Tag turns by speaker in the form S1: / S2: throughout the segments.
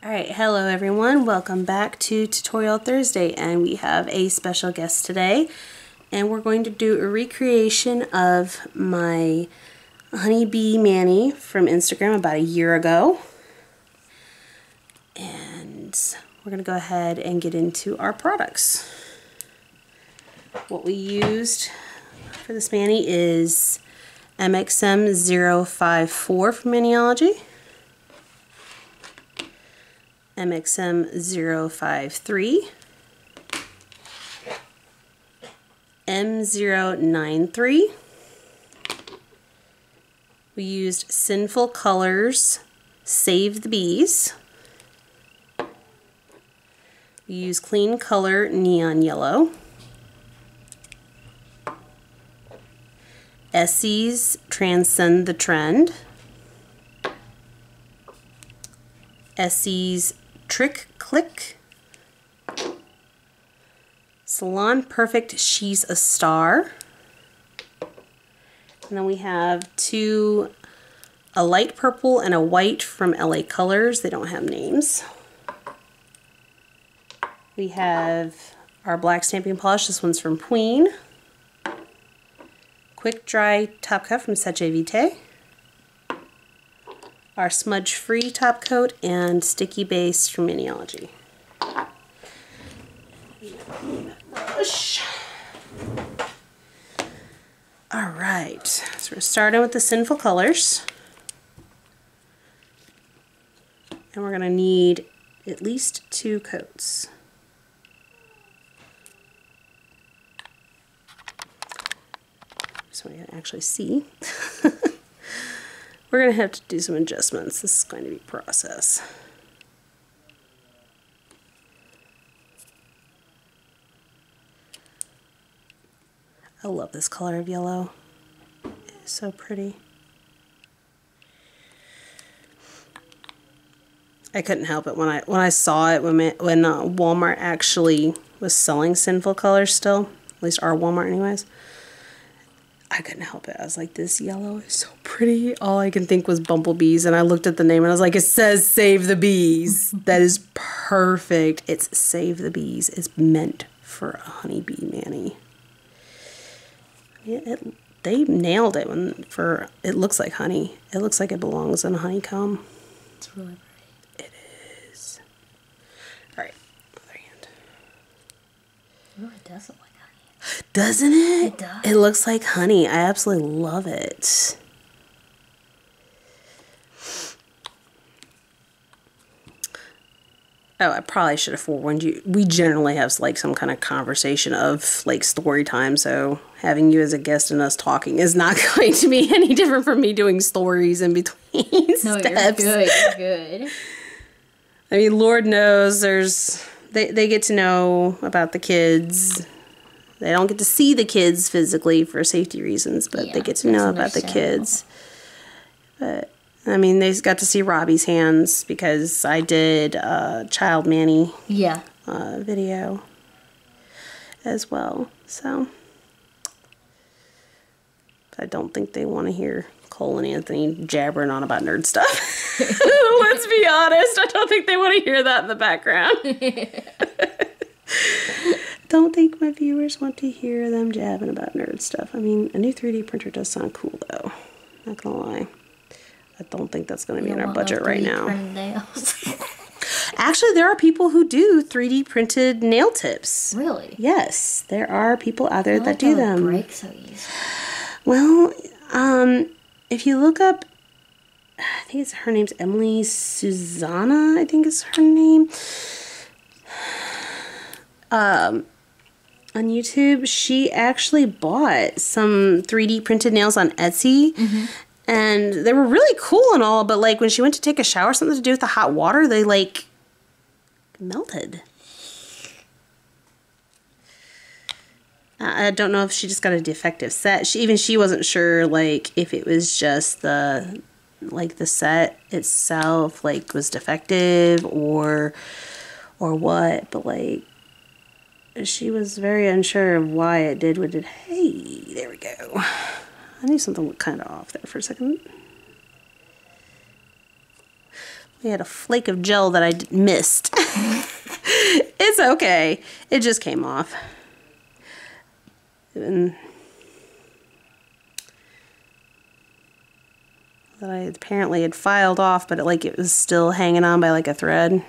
S1: Alright, hello everyone. Welcome back to Tutorial Thursday and we have a special guest today and we're going to do a recreation of my honeybee mani from Instagram about a year ago. And we're going to go ahead and get into our products. What we used for this mani is MXM 054 from Maniology. MXM 053, M093. We used Sinful Colors Save the Bees. We used Clean Color Neon Yellow. Essie's Transcend the Trend. Essie's Trick Click. Salon Perfect She's a Star. And then we have two, a light purple and a white from LA Colors. They don't have names. We have our black stamping polish. This one's from Queen. Quick Dry Top Coat from Seche Vite our smudge free top coat and sticky base from Maniology. Brush. All right, so we're starting with the Sinful Colors. And we're gonna need at least two coats. So we can actually see. We're going to have to do some adjustments. This is going to be process. I love this color of yellow. It's so pretty. I couldn't help it when I when I saw it when when uh, Walmart actually was selling Sinful Colors still, at least our Walmart anyways. I couldn't help it. I was like, this yellow is so pretty. All I can think was bumblebees. And I looked at the name and I was like, it says Save the Bees. that is perfect. It's Save the Bees. It's meant for a honeybee mani. It, it, they nailed it when for it looks like honey. It looks like it belongs in a honeycomb.
S2: It's really
S1: pretty. It is. All right, other hand.
S2: Oh, it does look like
S1: doesn't it?
S2: It does.
S1: It looks like honey. I absolutely love it. Oh, I probably should have forewarned you. We generally have like some kind of conversation of like story time, so having you as a guest and us talking is not going to be any different from me doing stories in between
S2: no,
S1: steps.
S2: you're good. You're good.
S1: I mean, Lord knows there's they they get to know about the kids they don't get to see the kids physically for safety reasons, but yeah, they get to know about the kids. But I mean, they got to see Robbie's hands because I did a child mani
S2: yeah
S1: uh, video as well. So I don't think they want to hear Cole and Anthony jabbering on about nerd stuff. Let's be honest. I don't think they want to hear that in the background. don't think my viewers want to hear them jabbing about nerd stuff. I mean, a new 3D printer does sound cool though. Not gonna lie. I don't think that's gonna be in our budget right now. Actually, there are people who do 3D printed nail tips.
S2: Really?
S1: Yes, there are people out there that
S2: like
S1: do them.
S2: Break so easy.
S1: Well, um, if you look up, I think it's her name's Emily Susanna. I think is her name. Um, on YouTube, she actually bought some 3D printed nails on Etsy. Mm-hmm. And they were really cool and all, but like when she went to take a shower, something to do with the hot water, they like melted. I don't know if she just got a defective set. She even she wasn't sure like if it was just the like the set itself like was defective or or what, but like she was very unsure of why it did what it did. Hey, there we go. I knew something looked kind of off there for a second. We had a flake of gel that I missed. it's okay. It just came off. And that I apparently had filed off, but it, like it was still hanging on by like a thread.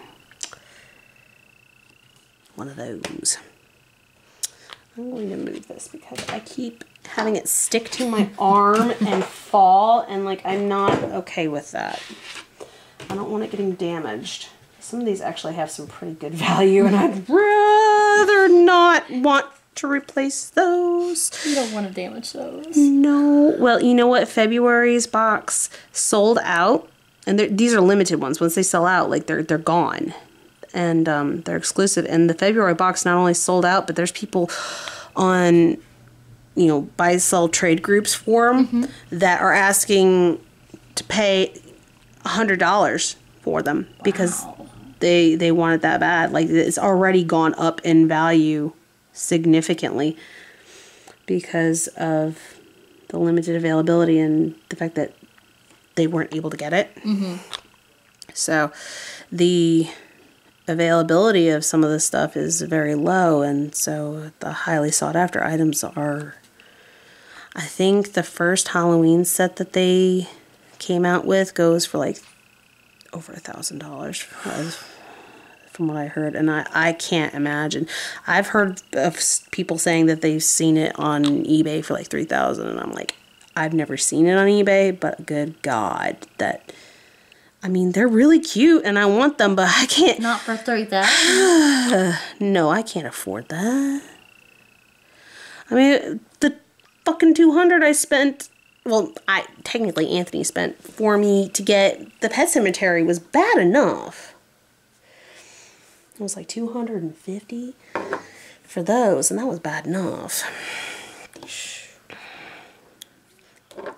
S1: One of those. I'm going to move this because I keep having it stick to my arm and fall, and like I'm not okay with that. I don't want it getting damaged. Some of these actually have some pretty good value, and I'd rather not want to replace those.
S2: You don't want to damage those.
S1: No. Well, you know what? February's box sold out, and these are limited ones. Once they sell out, like they're they're gone, and um, they're exclusive. And the February box not only sold out, but there's people on, you know, buy sell trade groups forum that are asking to pay a hundred dollars for them because they they want it that bad. Like it's already gone up in value significantly because of the limited availability and the fact that they weren't able to get it. So the availability of some of this stuff is very low, and so the highly sought after items are. I think the first Halloween set that they came out with goes for like over a thousand dollars from what I heard, and I, I can't imagine. I've heard of people saying that they've seen it on eBay for like three thousand, and I'm like, I've never seen it on eBay, but good God, that. I mean, they're really cute, and I want them, but I can't.
S2: Not for 3000
S1: No, I can't afford that. I mean, the fucking 200 I spent, well, I technically Anthony spent for me to get the pet cemetery was bad enough. It was like 250 for those, and that was bad enough.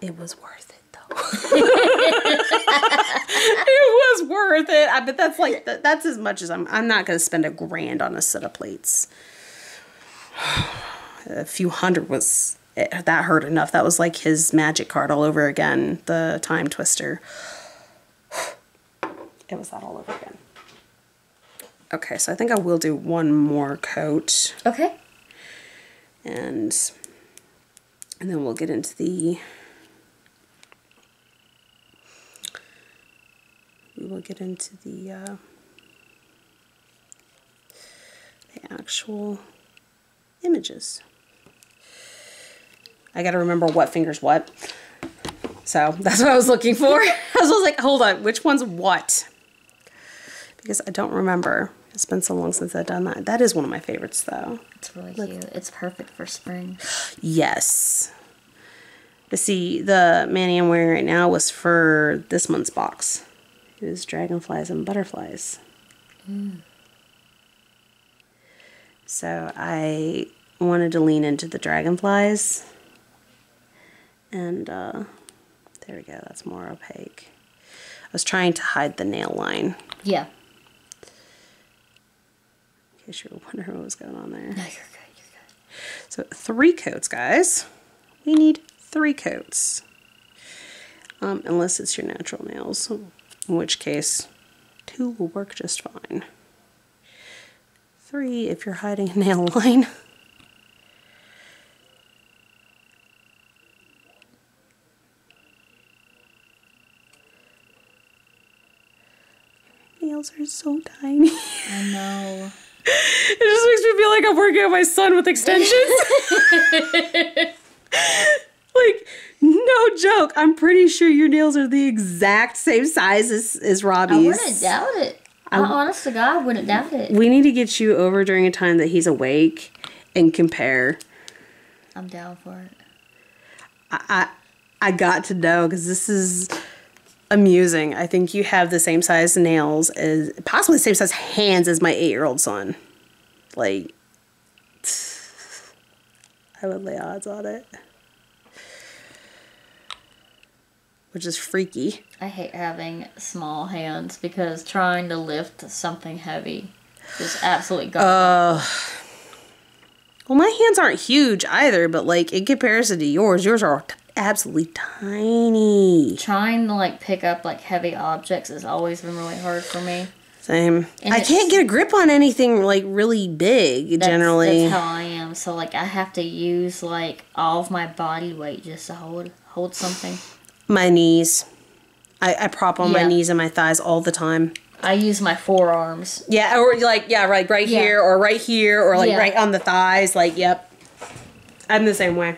S1: It was worth it was worth it. I bet that's like that, that's as much as I'm. I'm not gonna spend a grand on a set of plates. A few hundred was it, that hurt enough. That was like his magic card all over again. The Timetwister. It was that all over again. Okay, so I think I will do one more coat
S2: Okay.
S1: and and then we'll get into the we will get into the uh, the actual images. I got to remember what fingers what. So that's what I was looking for. I was like, hold on, which one's what? Because I don't remember. It's been so long since I've done that. That is one of my favorites, though.
S2: It's really cute. It's perfect for spring.
S1: Yes. But see, the mani I'm wearing right now was for this month's box. It was dragonflies and butterflies. So I wanted to lean into the dragonflies. And uh, there we go, that's more opaque. I was trying to hide the nail line,
S2: Yeah.
S1: in case you were wondering what was going on there.
S2: No, you're good. You're good.
S1: So three coats, guys. We need three coats. Um, unless it's your natural nails, in which case two will work just fine. Three if you're hiding a nail line. Nails are so tiny.
S2: I know.
S1: It just makes me feel like I'm working on my son with extensions. like, no joke. I'm pretty sure your nails are the exact same size as, as Robbie's.
S2: I wouldn't doubt it. I, honest to God, I wouldn't doubt it.
S1: we need to get you over during a time that he's awake and compare.
S2: I'm down for it.
S1: I I got to know because this is amusing. I think you have the same size nails as possibly the same size hands as my eight year old son. Like, I would lay odds on it, which is freaky.
S2: I hate having small hands because trying to lift something heavy is absolutely god.
S1: Well, my hands aren't huge either, but like in comparison to yours, yours are t- absolutely tiny.
S2: Trying to like pick up like heavy objects has always been really hard for me.
S1: Same.
S2: And
S1: I can't get a grip on anything like really big
S2: That's,
S1: generally.
S2: that's how I am. So like I have to use like all of my body weight just to hold hold something.
S1: My knees. I, I prop on my knees and my thighs all the time.
S2: I use my forearms.
S1: Yeah, or like yeah, right, right
S2: Yeah.
S1: here, or right here, or like
S2: Yeah.
S1: right on the thighs. Like, yep. I'm the same way.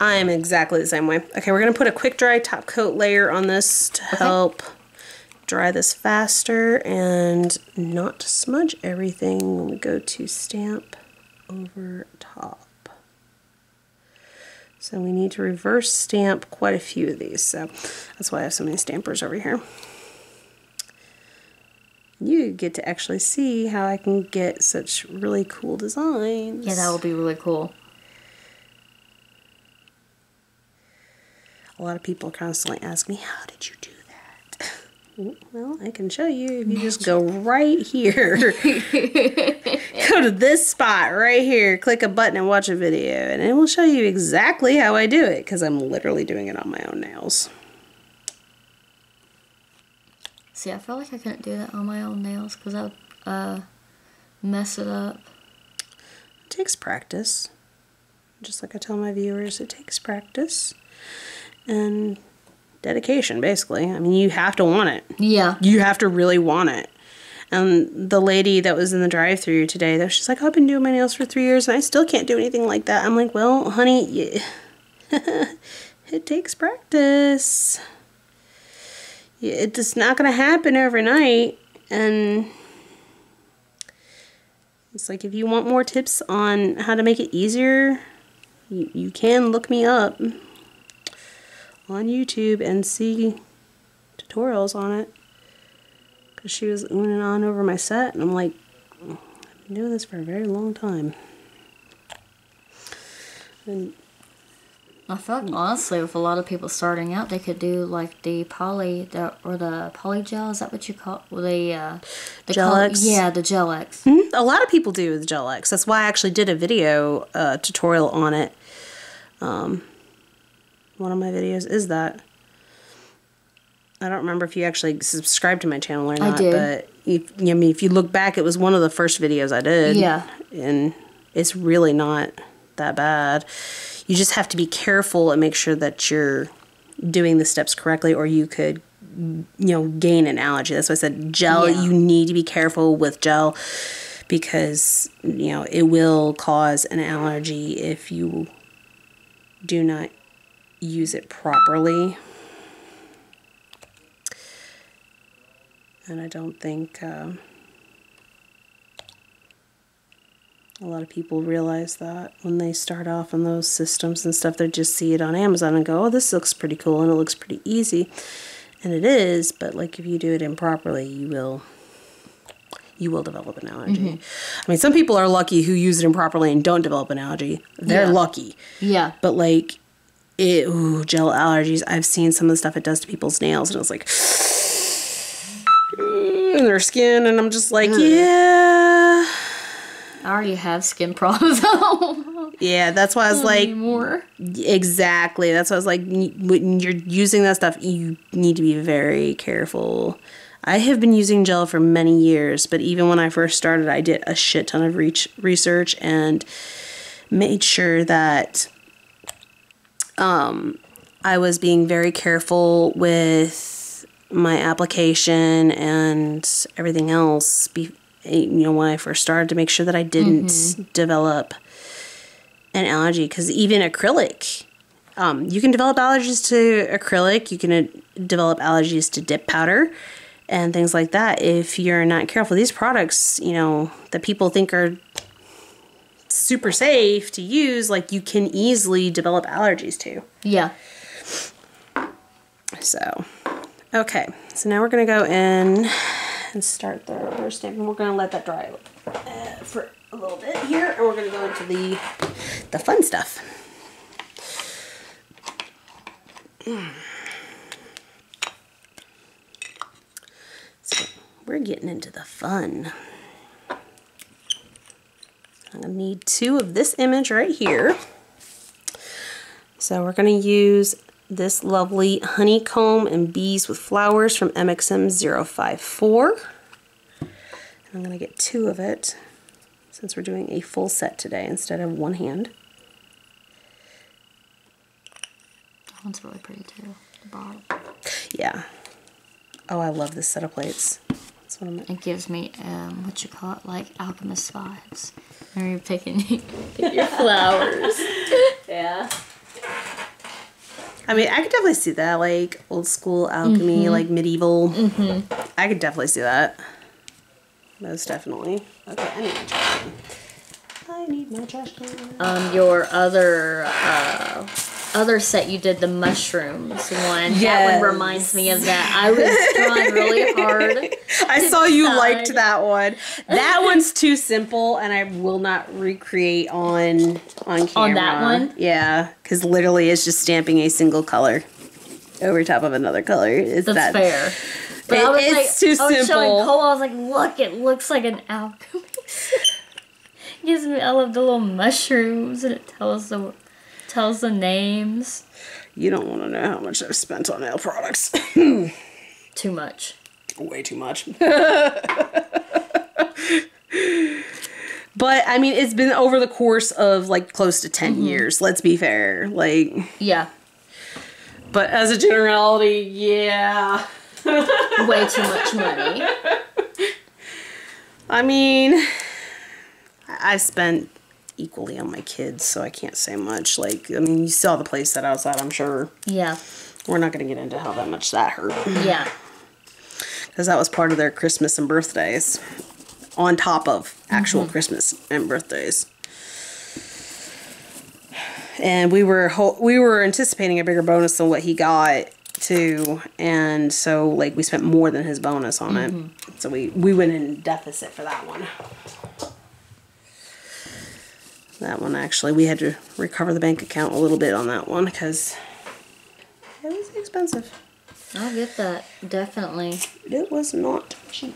S1: I am exactly the same way. Okay, we're gonna put a quick dry top coat layer on this to help dry this faster and not smudge everything when we go to stamp over top. So we need to reverse stamp quite a few of these. So that's why I have so many stampers over here you get to actually see how I can get such really cool designs.
S2: Yeah, that will be really cool.
S1: A lot of people constantly ask me, How did you do? Well, I can show you if you just go right here. go to this spot right here, click a button and watch a video, and it will show you exactly how I do it because I'm literally doing it on my own nails.
S2: See, I feel like I couldn't do that on my own nails because I would uh, mess it up.
S1: It takes practice. Just like I tell my viewers, it takes practice and dedication, basically. I mean, you have to want it.
S2: Yeah.
S1: You have to really want it. And the lady that was in the drive through today, though, she's like, I've been doing my nails for three years and I still can't do anything like that. I'm like, well, honey, it takes practice. It's not going to happen overnight. And it's like, if you want more tips on how to make it easier, you, you can look me up on YouTube and see tutorials on it. Because she was on and on over my set, and I'm like, I've been doing this for a very long time. And
S2: I like honestly, with a lot of people starting out, they could do like the poly the, or the poly gel. Is that what you call well, the uh, the col-
S1: Gel-X?
S2: yeah, the gel
S1: A lot of people do with Gel X. That's why I actually did a video uh, tutorial on it. Um, one of my videos is that. I don't remember if you actually subscribed to my channel or not, I
S2: did.
S1: but if, I mean, if you look back, it was one of the first videos I did.
S2: Yeah.
S1: and it's really not that bad. You just have to be careful and make sure that you're doing the steps correctly, or you could, you know, gain an allergy. That's why I said gel.
S2: Yeah.
S1: You need to be careful with gel because you know it will cause an allergy if you do not use it properly. And I don't think um, a lot of people realize that when they start off on those systems and stuff. They just see it on Amazon and go, "Oh, this looks pretty cool," and it looks pretty easy, and it is. But like if you do it improperly, you will you will develop an allergy. I mean, some people are lucky who use it improperly and don't develop an allergy. They're
S2: Yeah.
S1: lucky.
S2: Yeah.
S1: But like, it, ooh, gel allergies. I've seen some of the stuff it does to people's nails, and it's like, in their skin, and I'm just like, yeah,
S2: I already have skin problems. I
S1: yeah. That's why I was like,
S2: more.
S1: exactly. That's why I was like, when you're using that stuff, you need to be very careful. I have been using gel for many years, but even when I first started, I did a shit ton of reach research and made sure that um, I was being very careful with my application and everything else. Be, you know, when I first started, to make sure that I didn't develop an allergy, because even acrylic. Um, you can develop allergies to acrylic. You can uh, develop allergies to dip powder and things like that if you're not careful. These products, you know, that people think are super safe to use, like you can easily develop allergies to.
S2: Yeah.
S1: So, okay. So now we're going to go in and start the rubber stamp, and we're going to let that dry uh, for a little bit here, and we're going to go into the the fun stuff. So we're getting into the fun. I'm gonna need two of this image right here. So we're gonna use this lovely honeycomb and bees with flowers from MXM 054. I'm gonna get two of it since we're doing a full set today instead of one hand.
S2: That one's really pretty too. The bottom.
S1: Yeah. Oh, I love this set of plates. That's what I'm
S2: It gives me um what you call it, like alchemist vibes. When you're picking pick your flowers. yeah.
S1: I mean, I could definitely see that, like old school alchemy,
S2: Mm-hmm.
S1: like medieval. I could definitely see that. Most definitely. Okay, I need my trash can. I need my trash can.
S2: Um your other uh other set you did the mushrooms one. That one reminds me of that. I was trying really hard.
S1: I saw you
S2: decide.
S1: liked that one. That one's too simple, and I will not recreate on on camera.
S2: On that one?
S1: Yeah, because literally it's just stamping a single color over top of another color. Is
S2: That's
S1: that
S2: fair. But
S1: It-
S2: I was
S1: it's
S2: like,
S1: too
S2: I was showing
S1: simple.
S2: Cole, I was like, look, it looks like an alchemist. Gives me all of the little mushrooms, and it tells the tells the names.
S1: You don't want to know how much I've spent on nail products.
S2: Too much.
S1: Way too much. but I mean, it's been over the course of like close to 10 mm-hmm. years. Let's be fair. Like,
S2: Yeah,
S1: but as a generality, yeah.
S2: way too much money.
S1: I mean, I spent equally on my kids, so I can't say much. Like, I mean, you saw the place set outside, I'm sure.
S2: Yeah,
S1: We're not going to get into how that much that hurt.
S2: yeah,
S1: Because that was part of their Christmas and birthdays, on top of actual mm-hmm. Christmas and birthdays. And we were ho- we were anticipating a bigger bonus than what he got too, and so like we spent more than his bonus on it. Mm-hmm. So we we went in deficit for that one. That one actually, we had to recover the bank account a little bit on that one because it was expensive.
S2: I'll get that definitely.
S1: It was not cheap.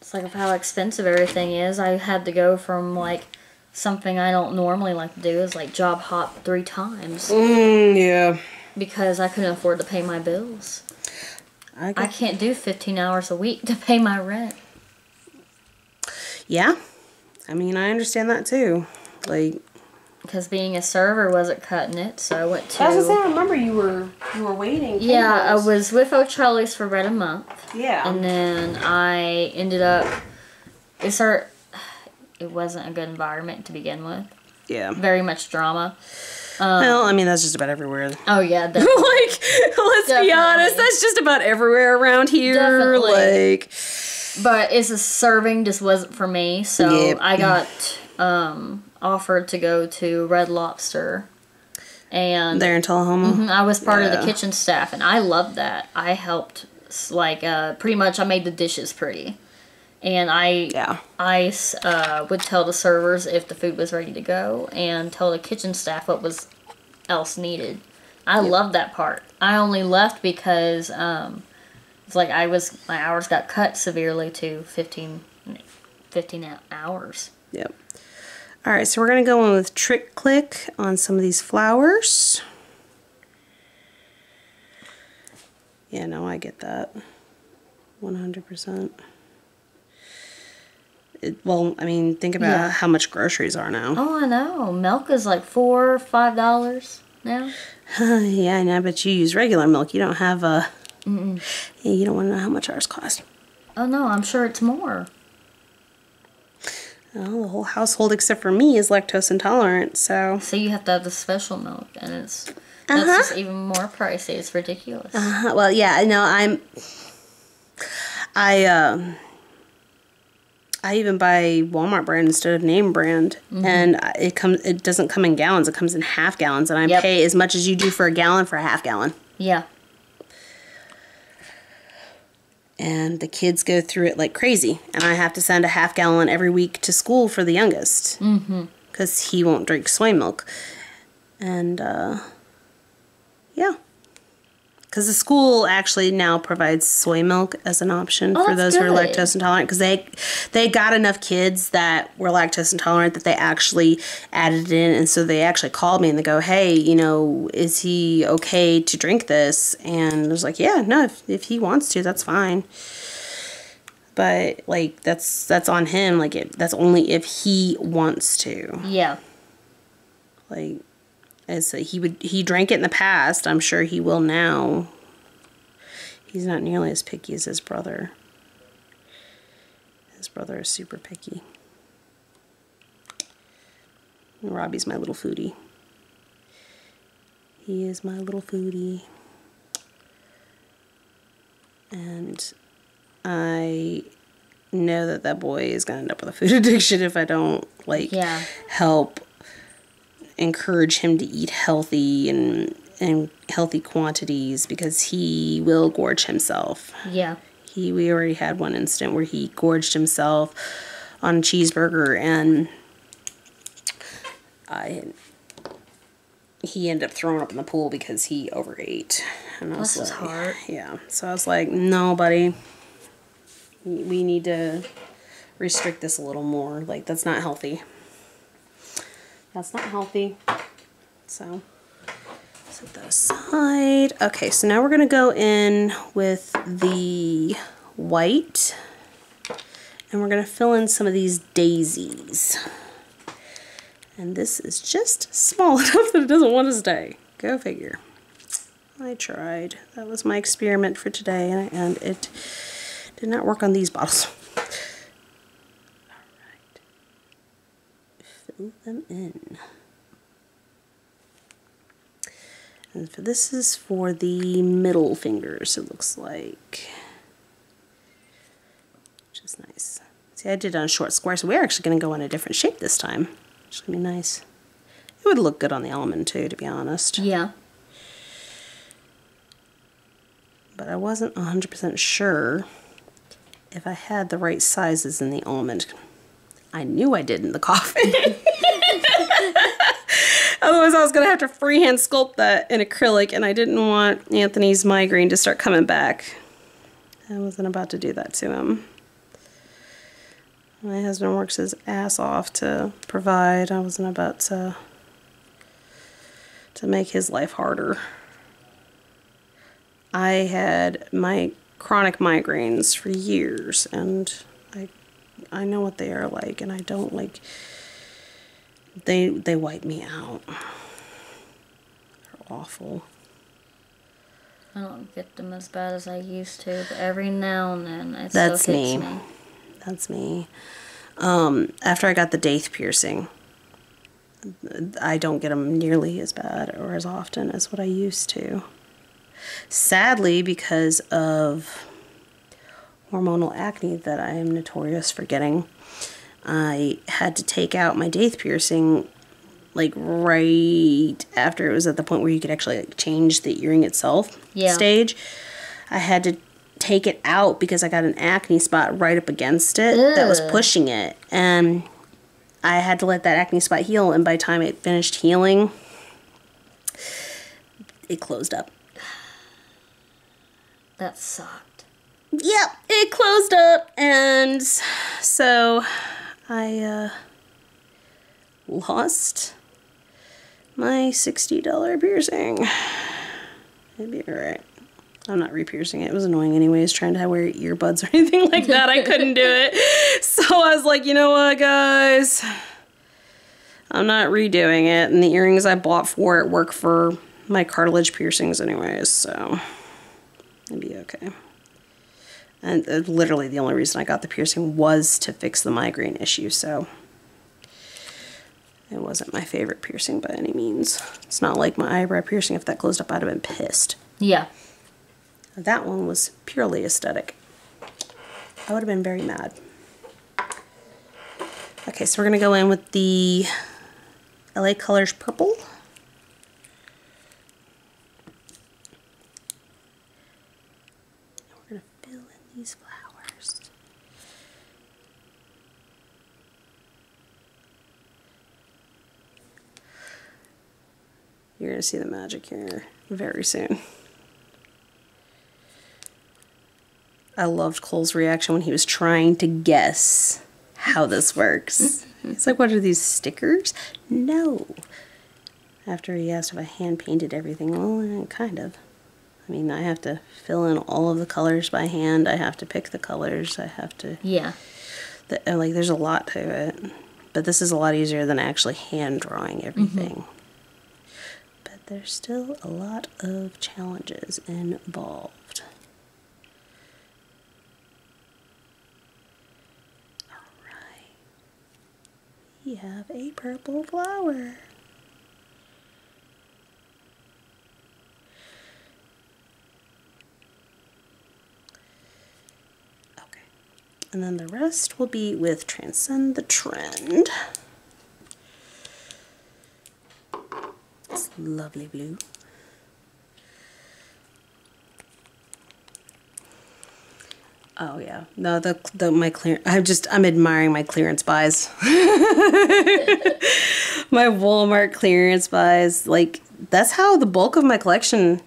S2: It's like of how expensive everything is. I had to go from like something I don't normally like to do is like job hop three times
S1: Mm, yeah.
S2: because I couldn't afford to pay my bills.
S1: I,
S2: I can't do 15 hours a week to pay my rent.
S1: yeah. I mean, I understand that too. Like,
S2: because being a server wasn't cutting it, so I went to.
S1: I was gonna say, I remember you were you were waiting.
S2: yeah, I was with O'Charley's for about a month,
S1: Yeah.
S2: and then I ended up. It's started. It wasn't a good environment to begin with.
S1: yeah.
S2: Very much drama.
S1: Um, well, I mean, that's just about everywhere.
S2: Oh yeah,
S1: like, let's be honest, that's just about everywhere around here.
S2: Definitely.
S1: Like,
S2: but it's a serving just wasn't for me, so
S1: Yep.
S2: I got um, offered to go to Red Lobster, and
S1: there in Tullahoma.
S2: Mhm, I was part of the kitchen staff, and I loved that. I helped, like, uh, pretty much. I made the dishes pretty, and I,
S1: Yeah.
S2: I uh, would tell the servers if the food was ready to go, and tell the kitchen staff what was else needed. I loved that part. I only left because um, it's like I was my hours got cut severely to 15, 15 hou- hours.
S1: Yep. All right, so we're gonna go in with Trick Click on some of these flowers. Yeah, no, I get that. One hundred percent. Well, I mean, think about
S2: Yeah.
S1: how much groceries are now.
S2: Oh, I know. Milk is like four, five dollars now.
S1: yeah, I know, but you use regular milk. You don't have a. Yeah, you don't want to know how much ours cost.
S2: Oh no, I'm sure it's more.
S1: Well, the whole household except for me is lactose intolerant, so.
S2: So you have to have the special milk, and it's that's
S1: Uh-huh.
S2: just even more pricey. It's ridiculous.
S1: Uh -huh. well, yeah, I know. I'm. I um. I even buy Walmart brand instead of name brand, and it comes. It doesn't come in gallons. It comes in half gallons, and I
S2: Yep.
S1: pay as much as you do for a gallon for a half gallon.
S2: Yeah,
S1: And the kids go through it like crazy, and I have to send a half gallon every week to school for the youngest. Because he won't drink soy milk, and uh, yeah, because the school actually now provides soy milk as an option
S2: Oh,
S1: for those who are lactose intolerant because they they got enough kids that were lactose intolerant that they actually added it in and so they actually called me and they go hey you know is he okay to drink this? And I was like yeah no if, if he wants to that's fine. But like that's that's on him like it, that's only if he wants to.
S2: Yeah.
S1: like as he would he drank it in the past. I'm sure he will now. He's not nearly as picky as his brother. His brother is super picky. And robbie's my little foodie. He is my little foodie. And i know that that boy is going to end up with a food addiction if i don't like
S2: Yeah.
S1: help encourage him to eat healthy and and healthy quantities because he will gorge himself.
S2: Yeah.
S1: He we already had one incident where he gorged himself on a cheeseburger and I he ended up throwing up in the pool because he overate. And I was
S2: Bless his heart.
S1: yeah. So I was like, no, buddy. We need to restrict this a little more. Like that's not healthy. That's not healthy. So set that aside. Okay, so now we're gonna go in with the white and we're gonna fill in some of these daisies. And this is just small enough that it doesn't want to stay. Go figure. I tried. That was my experiment for today and, and it did not work on these bottles. Fill them in. And for this is for the middle fingers, it looks like. Which is nice. See, I did it on a short square, so we're actually going to go in a different shape this time. Which is going to be nice. It would look good on the almond too, to be honest.
S2: Yeah.
S1: But I wasn't 100% sure if I had the right sizes in the almond. I knew I did in the coffee. Otherwise, I was going to have to freehand sculpt that in acrylic, and I didn't want Anthony's migraine to start coming back. I wasn't about to do that to him. My husband works his ass off to provide. I wasn't about to to make his life harder. I had my chronic migraines for years, and I know what they are like, and I don't like. They they wipe me out. They're awful.
S2: I don't get them as bad as I used to, but every now and then it
S1: That's
S2: still hits
S1: me.
S2: me.
S1: That's me. Um, after I got the daith piercing, I don't get them nearly as bad or as often as what I used to. Sadly, because of hormonal acne that I am notorious for getting, I had to take out my daith piercing like right after it was at the point where you could actually like, change the earring itself
S2: Yeah.
S1: stage. I had to take it out because I got an acne spot right up against it that was pushing it. And I had to let that acne spot heal. And by the time it finished healing, it closed up.
S2: That sucked.
S1: Yep, it closed up. And so I uh, lost my $60 piercing. It'd be alright. I'm not re-piercing it. It was annoying anyways, trying to wear earbuds or anything like that. I couldn't do it. So I was like, you know what, guys? I'm not redoing it. And the earrings I bought for it work for my cartilage piercings anyways, so it'd be okay. And uh, literally the only reason I got the piercing was to fix the migraine issue, so it wasn't my favorite piercing by any means. It's not like my eyebrow piercing. If that closed up, I'd have been pissed.
S2: Yeah.
S1: That one was purely aesthetic. I would have been very mad. Okay, so we're gonna go in with the LA Colors Purple. And we're gonna fill in these flowers. You're gonna see the magic here very soon. I loved Cole's reaction when he was trying to guess how this works. He's like, what are these stickers? No. After he asked if I hand painted everything, well, eh, kind of. I mean, I have to fill in all of the colors by hand. I have to pick the colors. I have to,
S2: Yeah.
S1: the, like, there's a lot to it. But this is a lot easier than actually hand drawing everything. But there's still a lot of challenges involved. Alright. We have a purple flower. Okay. And then the rest will be with Transcend the Trend. Lovely blue. Oh yeah, no the the my clear. I'm just I'm admiring my clearance buys. my Walmart clearance buys, like that's how the bulk of my collection,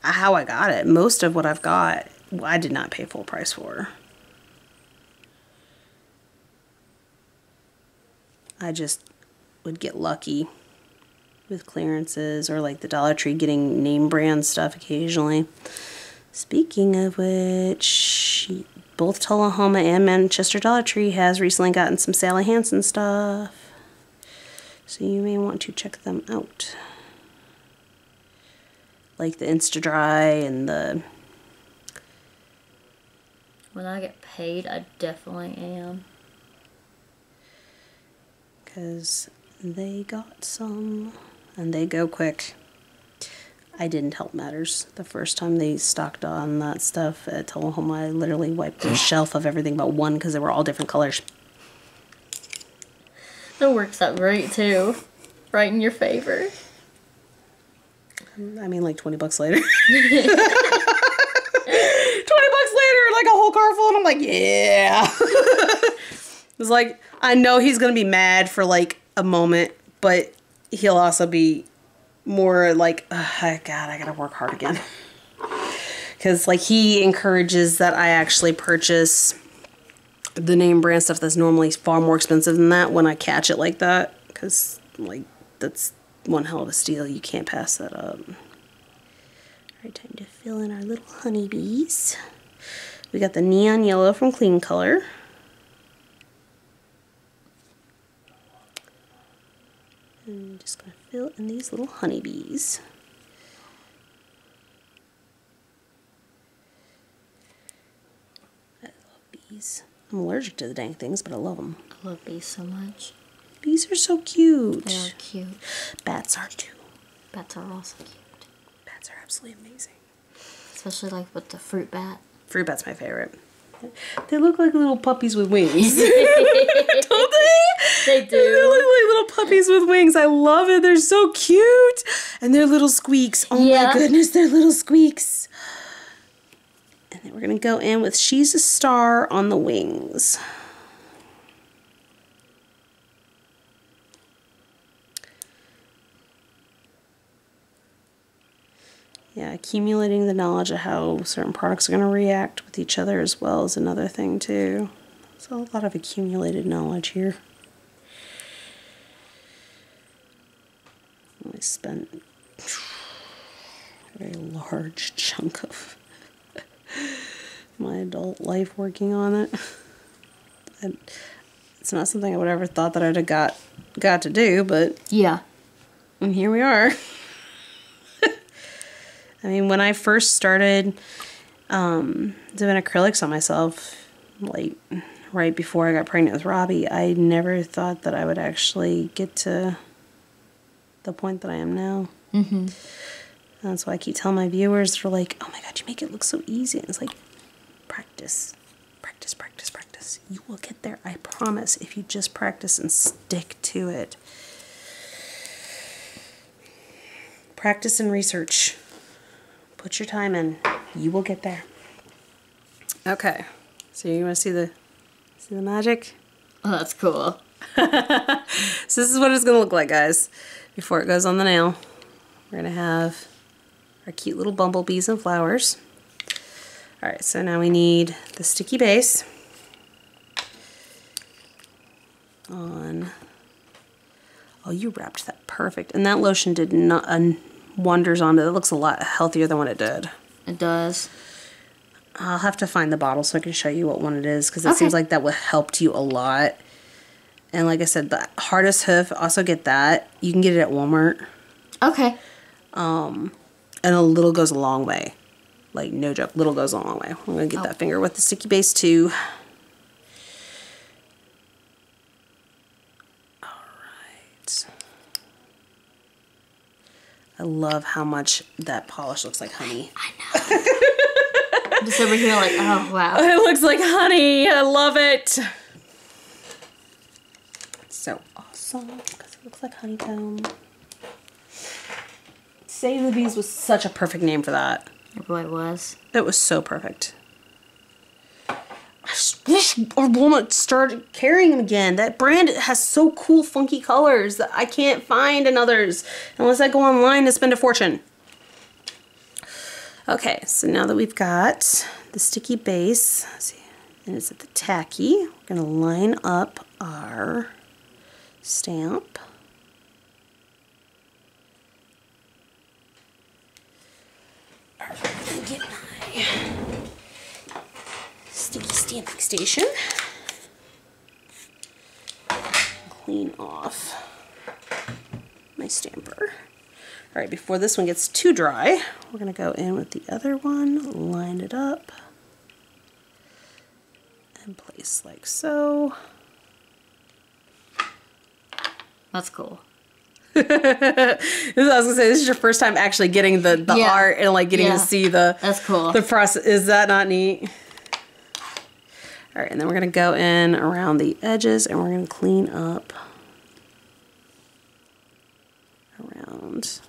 S1: how I got it. Most of what I've got, I did not pay full price for. I just would get lucky with clearances or like the Dollar Tree getting name brand stuff occasionally. Speaking of which, both Tullahoma and Manchester Dollar Tree has recently gotten some Sally Hansen stuff. So you may want to check them out. Like the Insta-Dri and the
S2: When I get paid, I definitely am.
S1: because they got some and they go quick. I didn't help matters the first time they stocked on that stuff at Tullahoma. I literally wiped the shelf of everything but one because they were all different colors.
S2: That works out great too. Right in your favor.
S1: Um, I mean, like 20 bucks later. 20 bucks later, like a whole car full, and I'm like, yeah. it's like, I know he's going to be mad for like a moment, but he'll also be more like, "Ugh, God, I got to work hard again. Because, like, he encourages that I actually purchase the name brand stuff that's normally far more expensive than that when I catch it like that. Because, like, that's one hell of a steal. You can't pass that up. Alright, time to fill in our little honeybees. We got the neon yellow from Clean Color. And I'm just going to fill in these little honeybees. I love bees. I'm allergic to the dang things, but I love them.
S2: I love bees so much.
S1: Bees are so cute.
S2: They are cute.
S1: Bats are too.
S2: Bats are also cute.
S1: Bats are absolutely amazing.
S2: Especially like with the fruit bat.
S1: Fruit bat's my favorite. They look like little puppies with wings. Don't they?
S2: They do.
S1: They look like little puppies with wings. I love it. They're so cute. And they're little squeaks. Oh my goodness, they're little squeaks. And then we're going to go in with She's a Star on the wings. Yeah, accumulating the knowledge of how certain products are going to react with each other as well is another thing, too. So, a lot of accumulated knowledge here. I spent a very large chunk of my adult life working on it. And it's not something I would ever thought that I'd have got got to do, but
S2: Yeah.
S1: and here we are. I mean, when I first started um, doing acrylics on myself, like right before I got pregnant with Robbie, I never thought that I would actually get to the point that I am now. Mm-hmm. That's why I keep telling my viewers, they're like, oh my God, you make it look so easy. And it's like, practice, practice, practice, practice. You will get there, I promise, if you just practice and stick to it. Practice and research. Put your time in. You will get there. Okay. So you want to see the see the magic?
S2: Oh, that's cool.
S1: So this is what it's gonna look like, guys. Before it goes on the nail, we're gonna have our cute little bumblebees and flowers. All right, so now we need the sticky base on. Oh, you wrapped that perfect. And that lotion did not uh, wonders on it. It looks a lot healthier than what it did.
S2: It does.
S1: I'll have to find the bottle so I can show you what one it is because it
S2: Okay.
S1: seems like that would help you a lot. And like I said, the Hard as Hoof, also get that. You can get it at Walmart.
S2: Okay.
S1: Um, and a little goes a long way. Like, no joke, little goes a long way. I'm going to get
S2: Oh.
S1: that finger with the sticky base too. Alright. I love how much that polish looks like honey. I know.
S2: I'm just over here like, oh wow.
S1: It looks like honey. I love it. It's so awesome because it looks like honeycomb. Save the Bees was such a perfect name for that.
S2: It really was.
S1: It was so perfect. Wish Walmart started carrying them again. That brand has so cool, funky colors that I can't find in others unless I go online and spend a fortune. Okay, so now that we've got the sticky base, let's see, and it's at the tacky, we're gonna line up our stamp. Get my sticky stamping station. Clean off my stamper. All right, before this one gets too dry, we're gonna go in with the other one, line it up, and place like so.
S2: That's cool.
S1: This is- I was gonna say, this is your first time actually getting the, the
S2: Yeah.
S1: art and like getting
S2: Yeah.
S1: to see the
S2: That's cool.
S1: the process. Is that not neat? All right, and then we're gonna go in around the edges and we're gonna clean up around.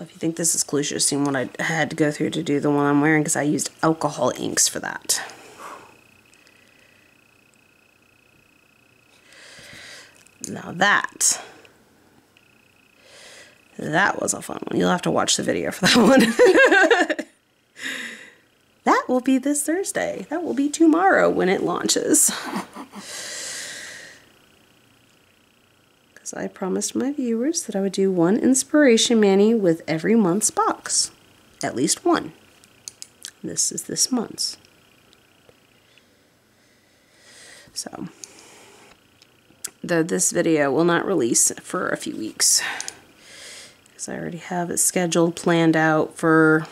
S1: If you think this is cool, you should have seen what I had to go through to do the one I'm wearing because I used alcohol inks for that. Now that, that was a fun one. You'll have to watch the video for that one. that will be this Thursday. That will be tomorrow when it launches. Because I promised my viewers that I would do one inspiration mani with every month's box. At least one. This is this month's. So, though this video will not release for a few weeks. Because I already have it scheduled, planned out for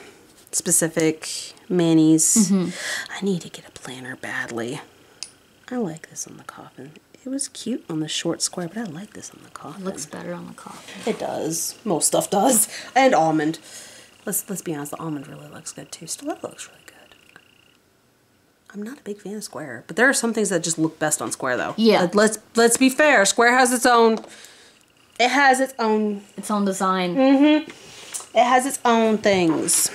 S1: specific manis. Mm-hmm. I need to get a planner badly. I like this on the coffin. It was cute on the short square, but I like this on the coffin.
S2: It looks better on the coffin.
S1: It does. Most stuff does. And almond. Let's let's be honest, the almond really looks good too. Stiletto looks really good. I'm not a big fan of square, but there are some things that just look best on square though.
S2: Yeah.
S1: Let- Let's let's be fair. Square has its own. It has its own.
S2: Its own design. Mm-hmm.
S1: It has its own things.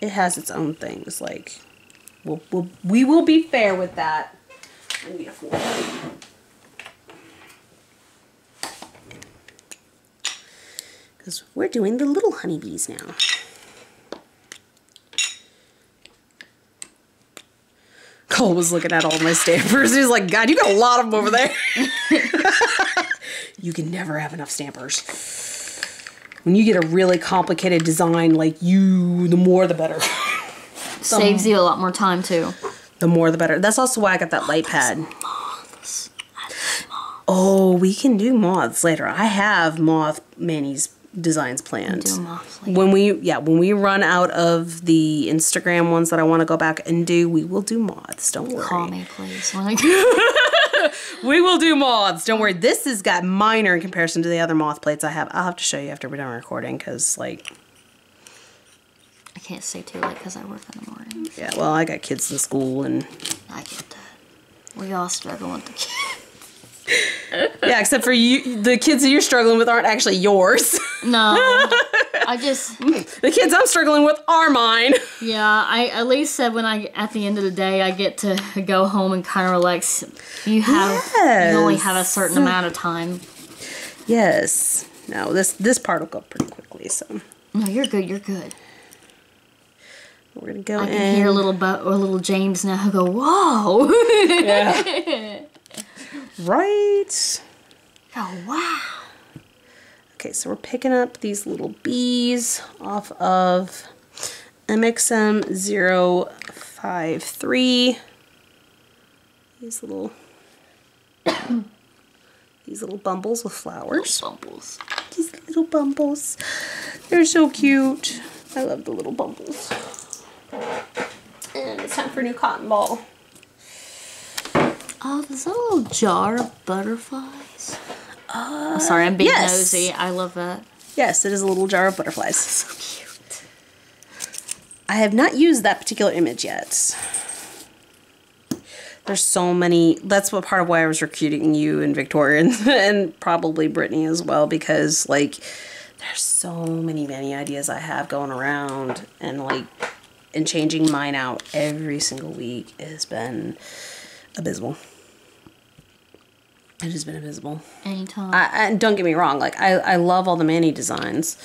S1: It has its own things. Like, we'll, we'll we will be fair with that. I need a fork. Because we're doing the little honeybees now. Cole was looking at all my stampers. He was like, God, you got a lot of them over there. you can never have enough stampers. When you get a really complicated design, like you, the more the better.
S2: Saves you a lot more time too.
S1: The more the better. That's also why I got that light pad. Oh, we can do moths later. I have moth manis designs planned.
S2: Do moths later.
S1: When we yeah, when we run out of the Instagram ones that I want to go back and do, we will do moths. Don't worry.
S2: Call me, please.
S1: We will do moths. Don't worry. This has got minor in comparison to the other moth plates I have. I'll have to show you after we're done recording because like
S2: can't stay too late because I work in the morning.
S1: yeah, well, I got kids in school and
S2: I get that. We all struggle with the kids.
S1: yeah, except for you, the kids that you're struggling with aren't actually yours.
S2: No. I just
S1: The kids I'm struggling with are mine.
S2: yeah. I at least said when I at the end of the day I get to go home and kind of relax. You have you only have a certain amount of time.
S1: Yes. No, this this part will go pretty quickly, so
S2: No, you're good. You're good.
S1: We're gonna go
S2: I
S1: in.
S2: can hear little Bo or little James now go, "Whoa!"
S1: Yeah. right.
S2: oh wow!
S1: Okay, so we're picking up these little bees off of MXM 053. These little these little bumbles with flowers.
S2: Little Bumbles.
S1: These little bumbles. They're so cute. I love the little bumbles. And it's time for a new cotton ball.
S2: Oh, there's a little jar of butterflies. oh, sorry, I'm being
S1: yes.
S2: nosy. I love that.
S1: Yes, it is a little jar of butterflies.
S2: So cute.
S1: I have not used that particular image yet. There's so many. That's what part of why I was recruiting you and Victoria and, and probably Brittany as well because like there's so many many ideas I have going around and like and changing mine out every single week has been abysmal. It has been abysmal.
S2: Anytime.
S1: I, and don't get me wrong, like I, I love all the mani designs,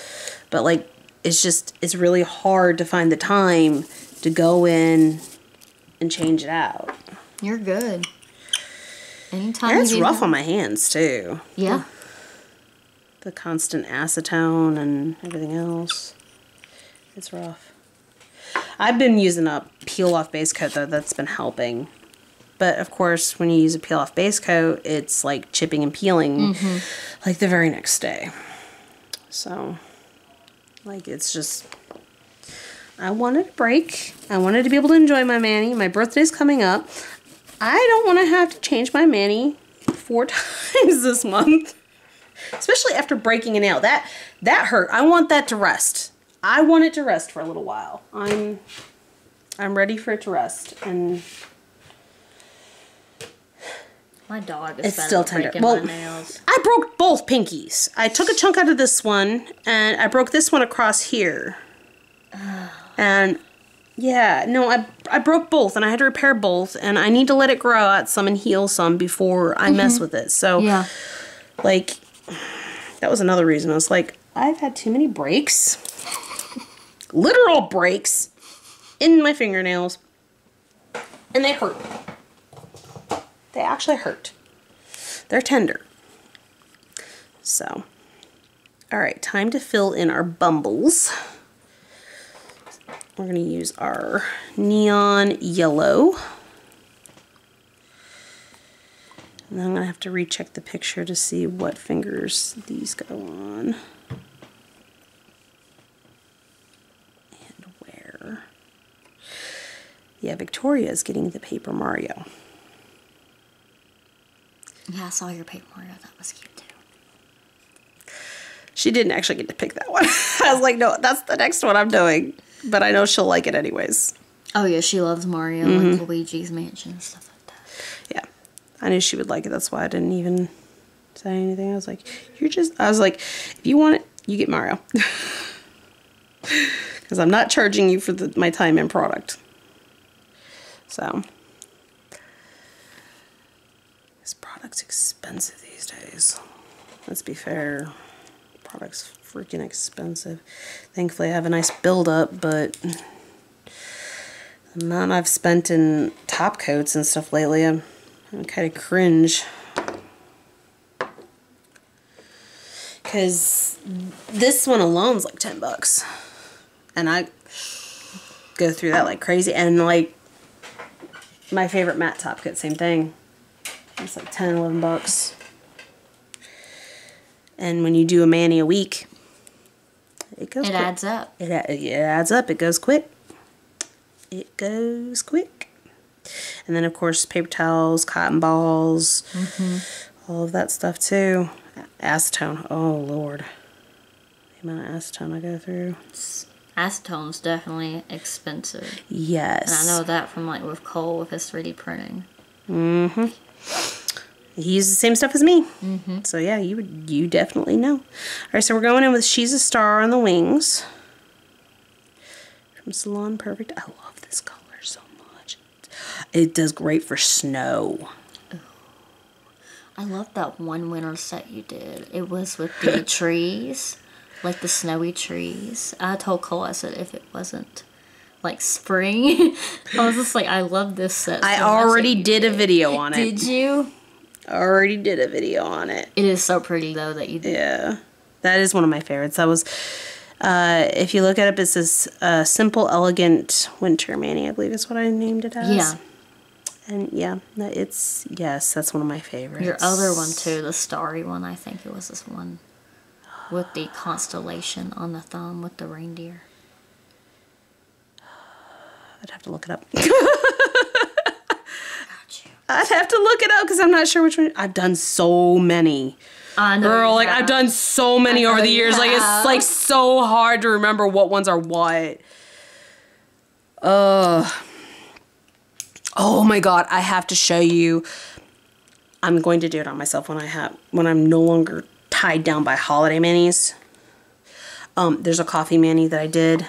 S1: but like it's just it's really hard to find the time to go in and change it out.
S2: You're good. Anytime.
S1: And it's rough
S2: help-
S1: on my hands too.
S2: Yeah.
S1: The constant acetone and everything else. It's rough. I've been using a peel off base coat though, that's been helping. But of course, when you use a peel off base coat, it's like chipping and peeling mm-hmm. like the very next day. So, like, it's just. I wanted a break. I wanted to be able to enjoy my mani. My birthday's coming up. I don't want to have to change my mani four times this month. Especially after breaking a nail. That that hurt. I want that to rest. I want it to rest for a little while. I'm I'm ready for it to rest and
S2: My dog is
S1: It's still tender. Well-
S2: my nails.
S1: I broke both pinkies. I took a chunk out of this one and I broke this one across here. And yeah, no, I I broke both and I had to repair both and I need to let it grow out some and heal some before I mm-hmm. mess with it. So
S2: Yeah.
S1: like that was another reason. I was like, I've had too many breaks. Literal breaks in my fingernails. And they hurt. They actually hurt. They're tender. So, all right, time to fill in our bumbles. We're going to use our neon yellow. And then I'm to have to recheck the picture to see what fingers these go on. And where. Yeah, Victoria is getting the Paper Mario.
S2: Yeah, I saw your paper Mario. That was cute too.
S1: She didn't actually get to pick that one. I was like, no, that's the next one I'm doing. But I know she'll like it anyways.
S2: Oh yeah, she loves Mario,
S1: Mm-hmm.
S2: like Luigi's Mansion and stuff like that.
S1: Yeah. I knew she would like it. That's why I didn't even say anything. I was like, you're just, I was like, if you want it, you get Mario. Because I'm not charging you for the, my time and product. So. This product's expensive these days. Let's be fair. Product's freaking expensive. Thankfully, I have a nice build-up, but the amount I've spent in top coats and stuff lately, I'm, I'm kind of cringe. Because this one alone's like 10 bucks. And I go through that like crazy. And like my favorite matte top coat, same thing. It's like 10, 11 bucks. And when you do a mani a week, it goes
S2: It
S1: quick.
S2: adds up.
S1: It, it adds up. It goes quick. It goes quick. And then, of course, paper towels, cotton balls, mm-hmm. all of that stuff too. Acetone. Oh, Lord. The amount of acetone I go through.
S2: Acetone's definitely expensive. And
S1: Yes.
S2: I know that from like with Cole with his 3D printing.
S1: Mm-hmm. He uses the same stuff as me. Mm-hmm. So yeah, you would you definitely know. All right, so we're going in with She's a Star on the wings from Salon Perfect. I love this color so much. It does great for snow.
S2: I love that one winter set you did. It was with the trees, like the snowy trees. I told Cole, I said, if it wasn't like spring, I was just like, I love this set.
S1: I
S2: so much that
S1: already did a video on it.
S2: Did you?
S1: Already did a video on it.
S2: It is so pretty though that you did.
S1: Yeah, that is one of my favorites. That was, uh, if you look at it, it says uh, "Simple, Elegant Winter Mani." I believe is what I named it as.
S2: Yeah.
S1: and yeah, that- it's yes, that's one of my favorites.
S2: Your other one too, the starry one. I think it was this one with the constellation on the thumb with the reindeer.
S1: I'd have to look it up.
S2: Got you.
S1: I'd have to look it up because I'm not sure which one. I've done so many.
S2: I know.
S1: Girl, like
S2: have.
S1: I've done so many over the years. Like it's like so hard to remember what ones are what. Uh Oh my god, I have to show you. I'm going to do it on myself when I have when I'm no longer tied down by holiday manis. Um, there's a coffee mani that I did.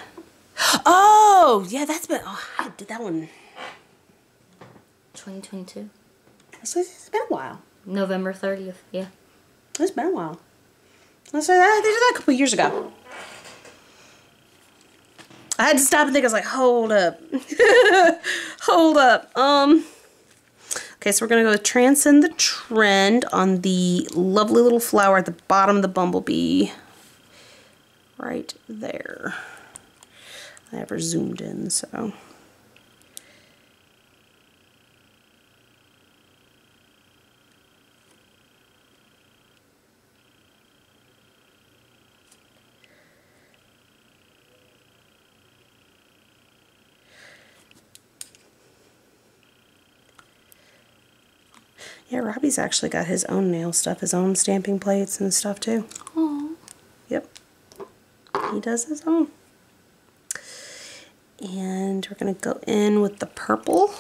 S1: Oh, yeah, that's been oh, I did that one.
S2: 2022,
S1: It's, it's been a while.
S2: November 30th. Yeah.
S1: It's been a while. Let's say that. They did that a couple years ago. I had to stop and think. I was like, hold up. hold up. Um. Okay, so we're to go Transcend the Trend on the lovely little flower at the bottom of the bumblebee. Right there. I never zoomed in, so. Yeah, Robbie's actually got his own nail stuff, his own stamping plates and stuff too.
S2: Oh.
S1: Yep. He does his own. And we're going to go in with the purple.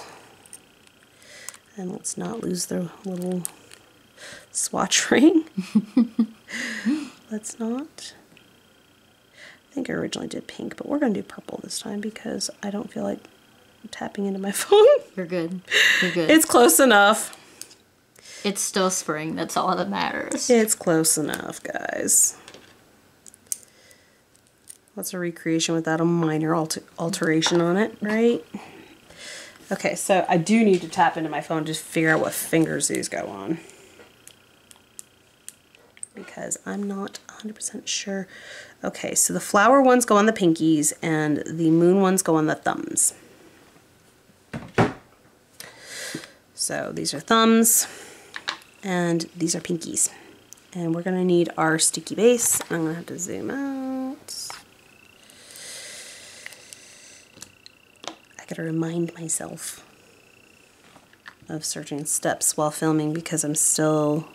S1: And let's not lose the little swatch ring. let's not. I think I originally did pink, but we're going to do purple this time because I don't feel like tapping into my phone.
S2: You're good. You're good.
S1: it's close enough.
S2: It's still spring. That's all that matters.
S1: It's close enough, guys. What's a recreation without a minor alter- alteration on it, right? Okay, so I do need to tap into my phone to figure out what fingers these go on. Because I'm not 100% sure. Okay, so the flower ones go on the pinkies and the moon ones go on the thumbs. So these are thumbs and these are pinkies. And we're gonna need our sticky base. I'm gonna have to zoom out. I gotta remind myself of certain steps while filming because I'm still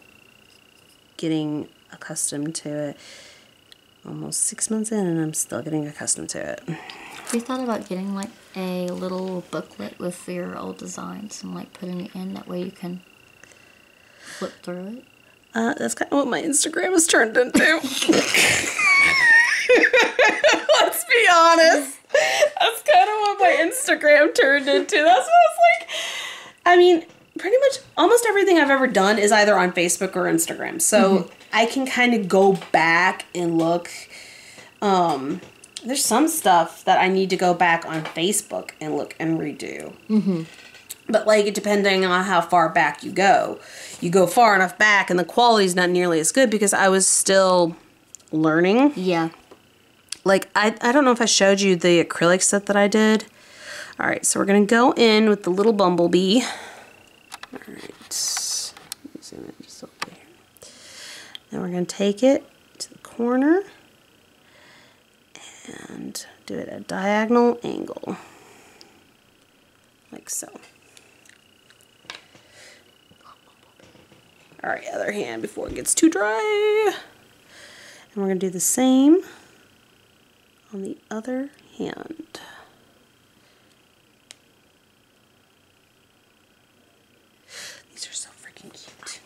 S1: getting accustomed to it. Almost six months in and I'm still getting accustomed to it.
S2: Have you thought about getting like a little booklet with your old designs and like putting it in? That way you can flip through it.
S1: Uh, that's kind of what my Instagram has turned into. Let's be honest. That's kind of what my Instagram turned into. That's what I was like. I mean, pretty much almost everything I've ever done is either on Facebook or Instagram. So I can kind of go back and look. Um, there's some stuff that I need to go back on Facebook and look and redo. But like depending on how far back you go, you go far enough back and the quality's not nearly as good because I was still learning.
S2: Yeah.
S1: Like I I don't know if I showed you the acrylic set that I did. All right, so we're gonna go in with the little bumblebee. All right, zoom in just a little bit here. Then we're gonna take it to the corner and do it at a diagonal angle, like so. our other hand before it gets too dry. And we're going to do the same on the other hand. These are so freaking cute.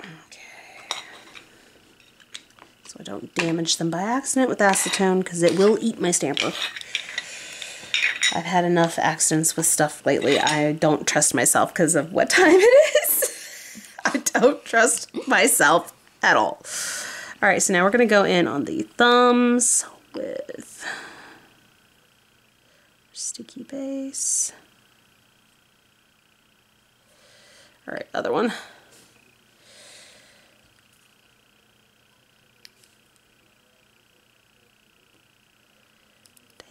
S1: Okay. So I don't damage them by accident with acetone because it will eat my stamper. I've had enough accidents with stuff lately. I don't trust myself because of what time it is. I don't trust myself at all. All right, so now we're going to go in on the thumbs with sticky base. All right, other one.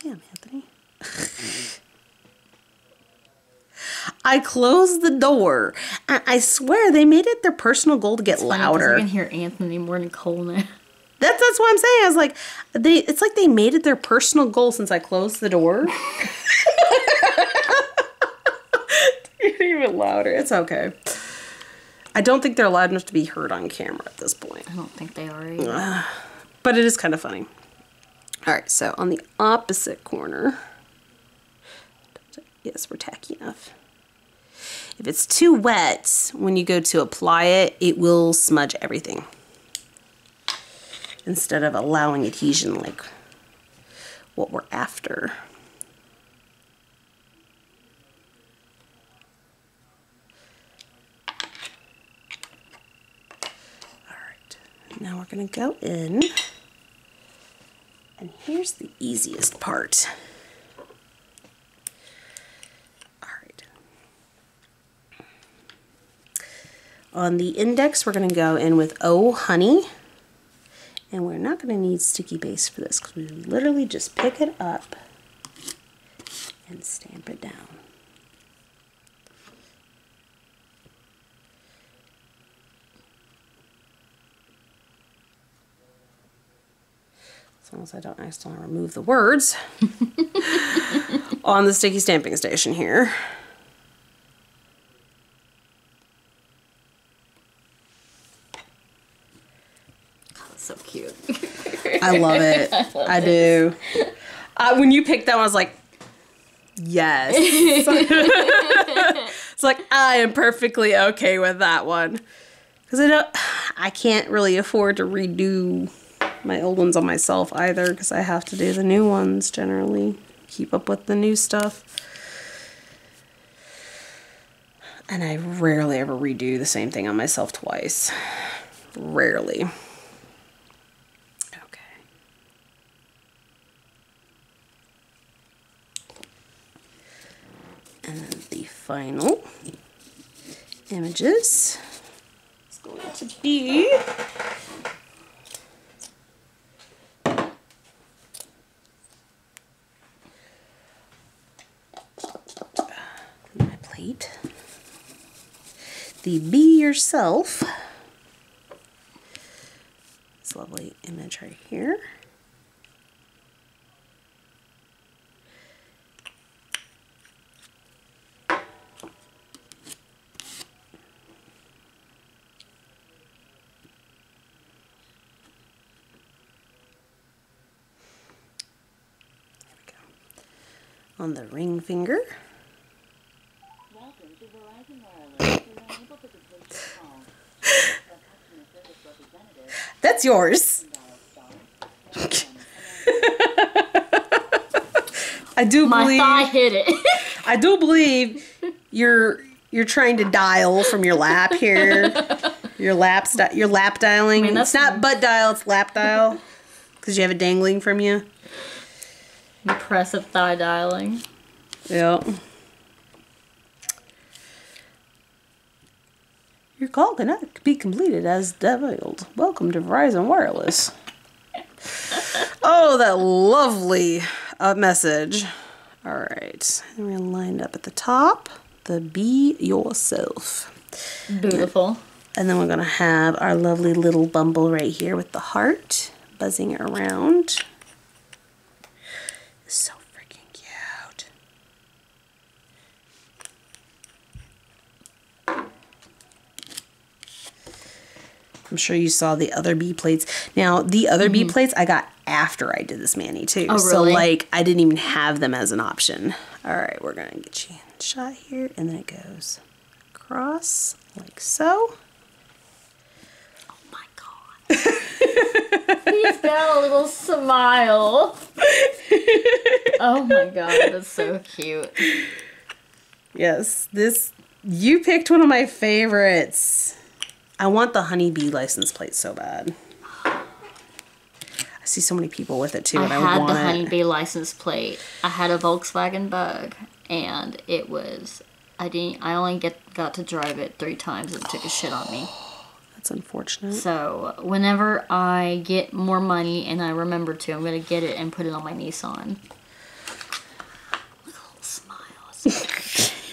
S1: Damn, Anthony. I closed the door. And I swear they made it their personal goal to get
S2: 'cause
S1: louder.
S2: I can hear Anthony more than Cole now.
S1: That's that's what I'm saying. I was like, they. It's like they made it their personal goal since I closed the door. Even louder. It's okay. I don't think they're loud enough to be heard on camera at this point,
S2: I don't think they are either.
S1: but it is kind of funny. All right, so on the opposite corner, yes, we're tacky enough. If it's too wet, when you go to apply it, it will smudge everything instead of allowing adhesion like what we're after. Now we're gonna go in, and here's the easiest part. On the index, we're gonna go in with Oh Honey. And we're not going to need sticky base for this because we literally just pick it up and stamp it down. As long as I don't accidentally remove the words on the sticky stamping station here.
S2: That's so cute.
S1: I love it. I, do. Uh, when you picked that one, I was like, yes. it's like I am perfectly okay with that one because I don't. I can't really afford to redo my old ones on myself either because I have to do the new ones generally. Keep up with the new stuff. And I rarely ever redo the same thing on myself twice. Rarely. And the final images is going to be my plate. The Be Yourself. This lovely image right here. There we go. On the ring finger.
S3: Welcome to Verizon Wireless. We are unable to complete your call. For a the ring finger.
S1: That's yours. I do
S2: My
S1: believe
S2: thigh hit it.
S1: I do believe you're you're trying to dial from your lap here. Your lap sti- your lap dialing.
S2: I mean,
S1: it's not butt dial, it's lap dial. Cuz you have it dangling from you.
S2: Impressive thigh dialing.
S1: Yep. Your call cannot be completed as dialed. Welcome to Verizon Wireless. oh, that lovely uh, message. All right, and we're lined up at the top. The be yourself.
S2: Beautiful.
S1: And then we're gonna have our lovely little bumble right here with the heart buzzing around. So freaking cute. I'm sure you saw the other B plates. Now, the other B plates I got after I did this mani too.
S2: Mm-hmm. Oh,
S1: So like I didn't even have them as an option. All right, we're gonna get you in shot here, and then it goes across like so. Oh my god.
S2: He's got a little smile. oh my god, that's so cute.
S1: Yes, this you picked one of my favorites. I want the honeybee license plate so bad. I see so many people with it too, and
S2: I
S1: and I,
S2: had
S1: want
S2: the honeybee license plate. I had a Volkswagen Bug, and it was. I didn't. I only get got to drive it three times. and It took a shit on me.
S1: That's unfortunate.
S2: So whenever I get more money and I remember to, I'm gonna get it and put it on my Nissan. Look at smiles.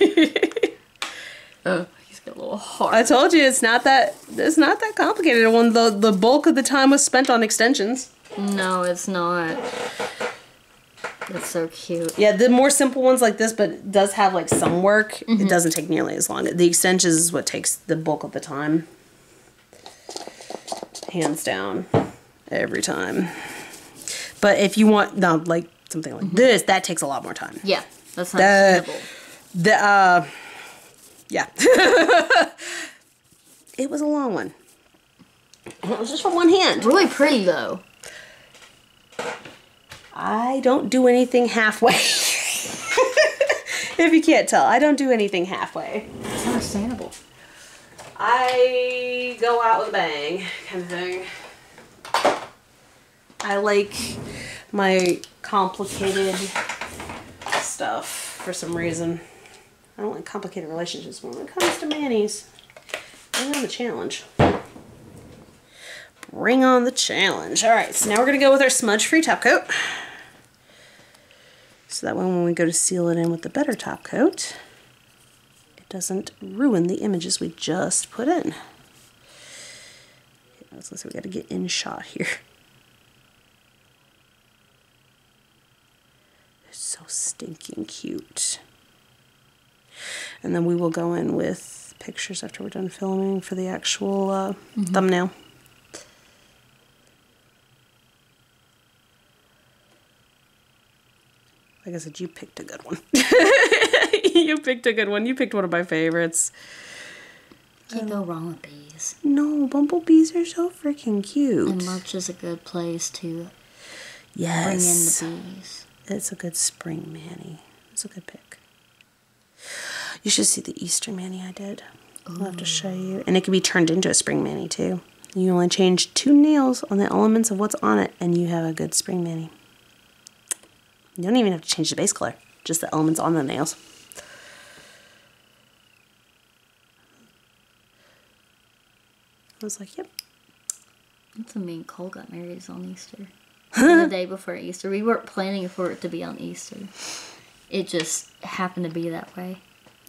S2: oh, he's got a little heart.
S1: I told you it's not that it's not that complicated. When the the bulk of the time was spent on extensions.
S2: No, it's not. That's so cute.
S1: Yeah, the more simple ones like this, but it does have like some work. It mm-hmm. doesn't take nearly as long. The extensions is what takes the bulk of the time. Hands down, every time. But if you want no, like something like this, that takes a lot more time.
S2: Yeah, that's
S1: The-
S2: understandable.
S1: The uh, yeah, it was a long one. It was just for one hand.
S2: Really pretty though.
S1: I don't do anything halfway. if you can't tell, I don't do anything halfway.
S2: It's understandable.
S1: I go out with a bang, kind of thing. I like my complicated stuff for some reason. I don't like complicated relationships when it comes to manis. Bring on the challenge. Bring on the challenge. Alright, so now we're going to go with our smudge-free top coat. So that way when we go to seal it in with the better top coat, doesn't ruin the images we just put in. Yeah, so we got to get in shot here. They're so stinking cute. And then we will go in with pictures after we're done filming for the actual uh, thumbnail. Like I said, you picked a good one. you picked a good one. You picked one of my favorites.
S2: Can't go wrong with bees.
S1: No, bumblebees are so freaking cute.
S2: And March is a good place to yes. bring in the bees.
S1: It's a good spring mani. It's a good pick. You should see the Easter mani I did. I'll have to show you. And it can be turned into a spring mani too. You only change two nails on the elements of what's on it, and you have a good spring mani. You don't even have to change the base color, just the elements on the nails. I was like, yep.
S2: That's when me and Cole got married is on Easter. the day before Easter. We weren't planning for it to be on Easter. It just happened to be that way.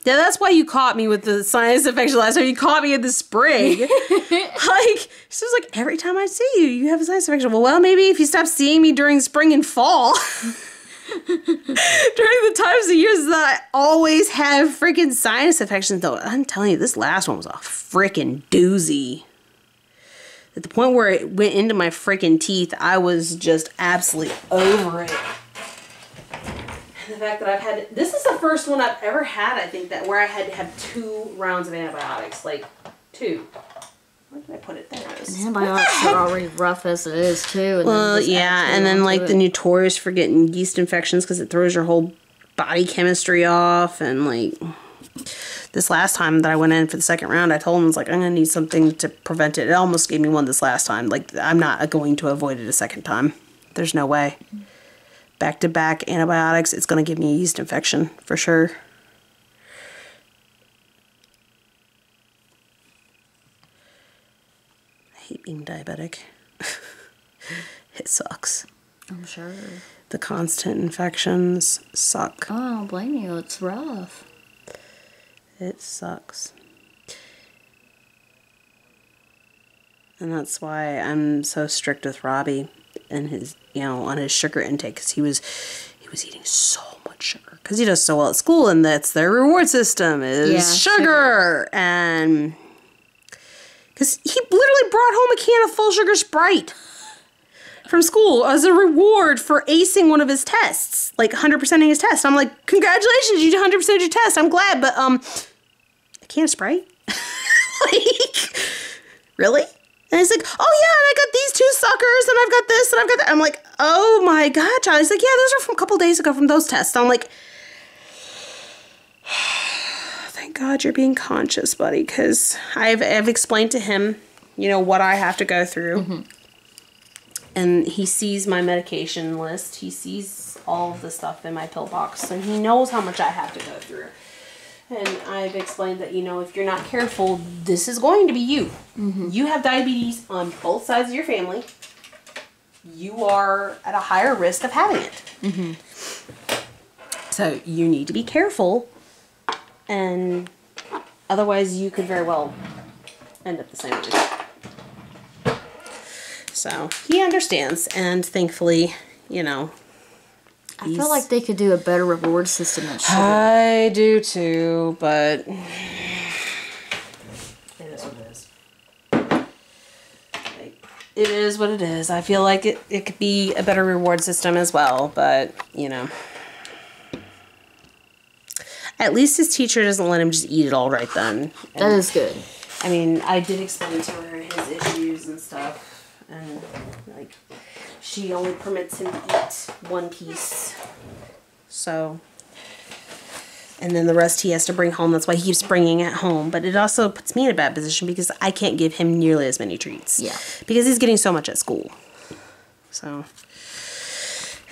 S1: Yeah, that's why you caught me with the sinus infection last time. You caught me in the spring. like, she was like, every time I see you, you have a sinus infection. Well, well, maybe if you stop seeing me during spring and fall. during the times of years that I always have freaking sinus infections, though, I'm telling you, this last one was a freaking doozy. At the point where it went into my freaking teeth, I was just absolutely over it. And the fact that I've had this is the first one I've ever had, I think, that where I had to have two rounds of antibiotics. Like two. Where did I put it? There it is.
S2: Antibiotics are already rough as it is too. And
S1: Well, yeah, and then like
S2: it.
S1: the notorious for getting yeast infections because it throws your whole body chemistry off, and like this last time that I went in for the second round, I told him I was like, I'm gonna need something to prevent it. It almost gave me one this last time. Like I'm not uh, going to avoid it a second time. There's no way. Back to back antibiotics, it's gonna give me a yeast infection for sure. I hate being diabetic. it sucks.
S2: I'm sure.
S1: The constant infections suck.
S2: Oh, I don't blame you. It's rough.
S1: It sucks. And that's why I'm so strict with Robbie and his, you know, on his sugar intake because he was, he was eating so much sugar because he does so well at school and that's their reward system is
S2: Yeah,
S1: sugar.
S2: sugar.
S1: and because he literally brought home a can of full sugar Sprite from school as a reward for acing one of his tests, like 100%ing his test. I'm like, congratulations, you 100% your test. I'm glad, but um, I can't spray. like, really? And he's like, oh yeah, and I got these two suckers, and I've got this, and I've got that. I'm like, oh my god, child. He's like, yeah, those are from a couple days ago from those tests. I'm like, thank God you're being conscious, buddy, because I've, I've explained to him, you know, what I have to go through. And he sees my medication list. He sees all of the stuff in my pill box, and he knows how much I have to go through. And I've explained that, you know, if you're not careful, this is going to be you. Mm-hmm. You have diabetes on both sides of your family. You are at a higher risk of having it. Mm-hmm. So you need to be careful, and otherwise, you could very well end up the same way. So he understands, and thankfully, you know.
S2: I feel like they could do a better reward system than.
S1: I do too, but it is what it is. It is what it is. I feel like it, it could be a better reward system as well, but you know. At least his teacher doesn't let him just eat it all right then.
S2: that is good.
S1: I mean, I did explain to her his issues and stuff, and like, she only permits him to eat one piece. So, and then the rest he has to bring home. That's why he keeps bringing it home. But it also puts me in a bad position because I can't give him nearly as many treats.
S2: Yeah.
S1: Because he's getting so much at school. So,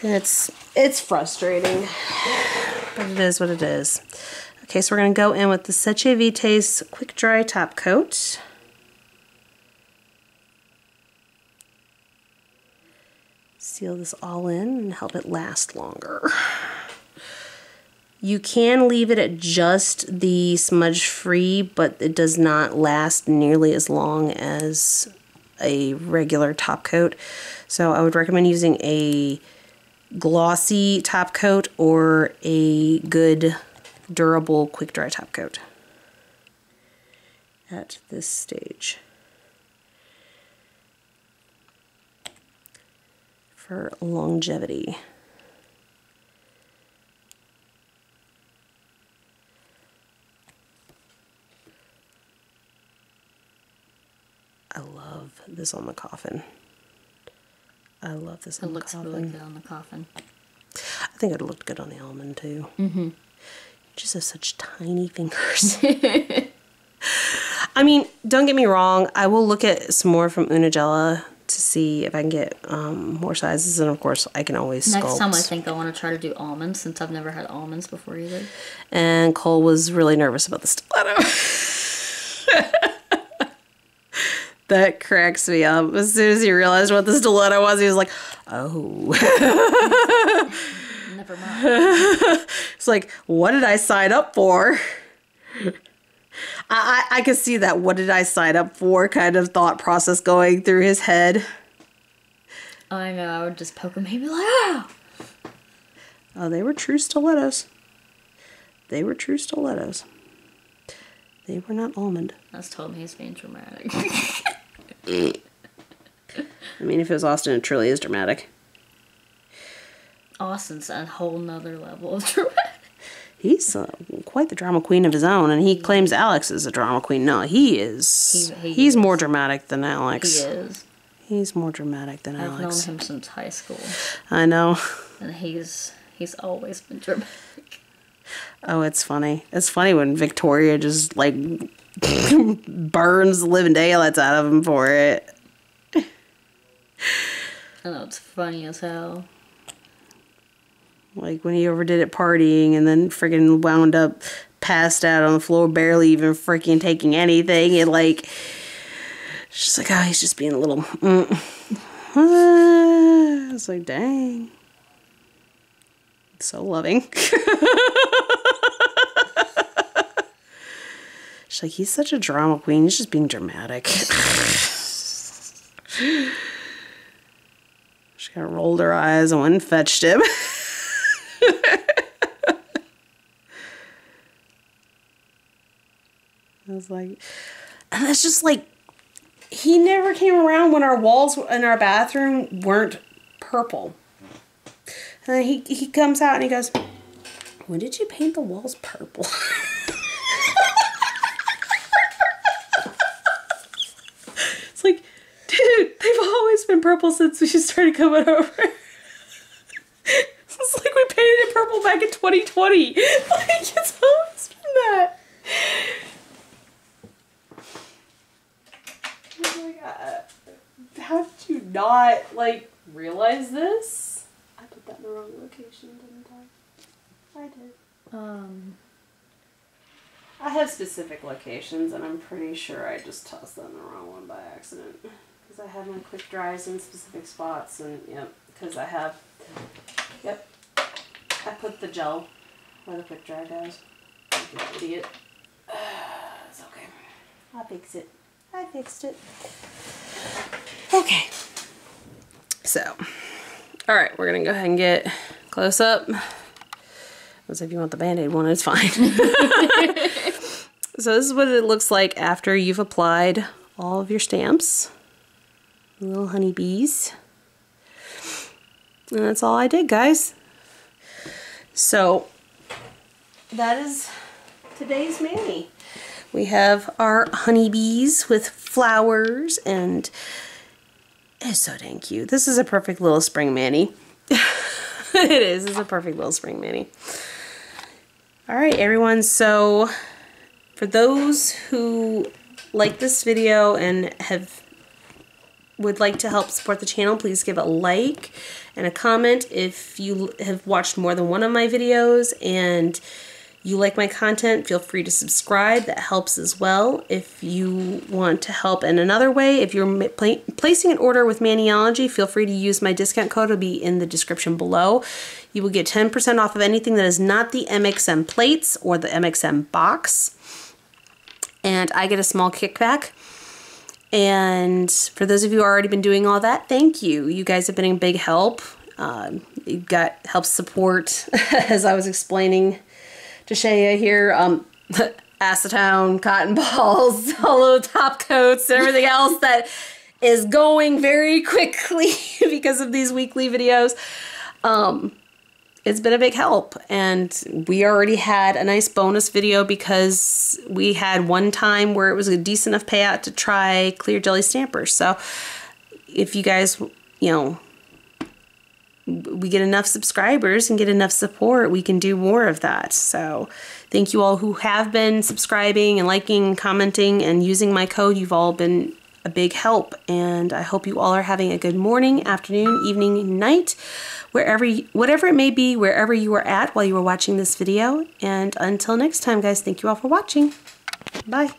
S1: it's it's frustrating, but it is what it is. Okay, so we're gonna go in with the Seche Vite's Quick Dry Top Coat. Seal this all in and help it last longer. You can leave it at just the smudge free, but it does not last nearly as long as a regular top coat. So I would recommend using a glossy top coat or a good durable quick dry top coat at this stage. For longevity. I love this on the coffin. I love this
S2: It
S1: on the
S2: looks
S1: coffin.
S2: really good on the coffin.
S1: I think it looked good on the almond too. Mm-hmm. Just have such tiny fingers. I mean, don't get me wrong. I will look at some more from Unigella see if I can get um, more sizes, and of course, I can always sculpt.
S2: Next time I think I want to try to do almonds since I've never had almonds before either.
S1: and Cole was really nervous about the stiletto. that cracks me up. As soon as he realized what the stiletto was, he was like, "Oh."
S2: Never mind.
S1: It's like, what did I sign up for? I, I I could see that what did I sign up for kind of thought process going through his head.
S2: I know, I would just poke him. He'd be like, ah!
S1: Oh, they were true stilettos. They were true stilettos. They were not almond.
S2: That's told me he's being dramatic.
S1: I mean, if it was Austin, it truly is dramatic.
S2: Austin's a whole nother level of dramatic.
S1: He's uh, quite the drama queen of his own, and he claims Alex is a drama queen. No, he is.
S2: He- he
S1: he's
S2: is.
S1: more dramatic than Alex.
S2: He is.
S1: He's more dramatic than Alex.
S2: I've known him since high school,
S1: I know.
S2: and he's he's always been dramatic.
S1: Oh, it's funny. It's funny when Victoria just like burns the living daylights out of him for it.
S2: I know it's funny as hell.
S1: Like when he overdid it partying and then freaking wound up passed out on the floor, barely even freaking taking anything. It like, just like, oh, he's just being a little. Mm. Ah, It's like, dang. So loving. She's like, he's such a drama queen. He's just being dramatic. she kind of rolled her eyes and went and fetched him. I was like, and that's just like, he never came around when our walls in our bathroom weren't purple. And he, he comes out and he goes, When did you paint the walls purple? it's like, Dude, they've always been purple since we started coming over. it's like we painted it purple back in 2020. Like, it's always been that. God. How did you not, like, realize this? I put that in the wrong location, didn't I? I did.
S2: Um,
S1: I have specific locations, and I'm pretty sure I just tossed them in the wrong one by accident. Because I have my quick dries in specific spots, and yep, because I have, yep, I put the gel where the quick dry goes. Idiot. it's okay. I fix it. I fixed it. Okay. So, all right, we're gonna go ahead and get close up. As if you want the band-aid one, it's fine. so this is what it looks like after you've applied all of your stamps. Little honeybees. And that's all I did, guys. So that is today's mani. We have our honeybees with flowers and it's so dang cute. This is a perfect little spring mani. it is. It's a perfect little spring mani. All right, everyone. So for those who like this video and have would like to help support the channel, please give a like and a comment if you have watched more than one of my videos and you like my content, feel free to subscribe. That helps as well. If you want to help in another way, if you're pla placing an order with Maniology, feel free to use my discount code. It'll be in the description below. You will get 10% off of anything that is not the MXM plates or the MXM box. And I get a small kickback. And for those of you who already been doing all that, thank you. You guys have been a big help. Um, you got help support, as I was explaining to Shaya here. Um, acetone, cotton balls, hollow top coats, and everything else that is going very quickly because of these weekly videos. Um, it's been a big help and we already had a nice bonus video because we had one time where it was a decent enough payout to try clear jelly stampers so if you guys you know we get enough subscribers and get enough support we can do more of that so thank you all who have been subscribing and liking commenting and using my code you've all been a big help and i hope you all are having a good morning afternoon evening night wherever, whatever it may be, wherever you are at while you are watching this video. And until next time, guys, thank you all for watching. Bye.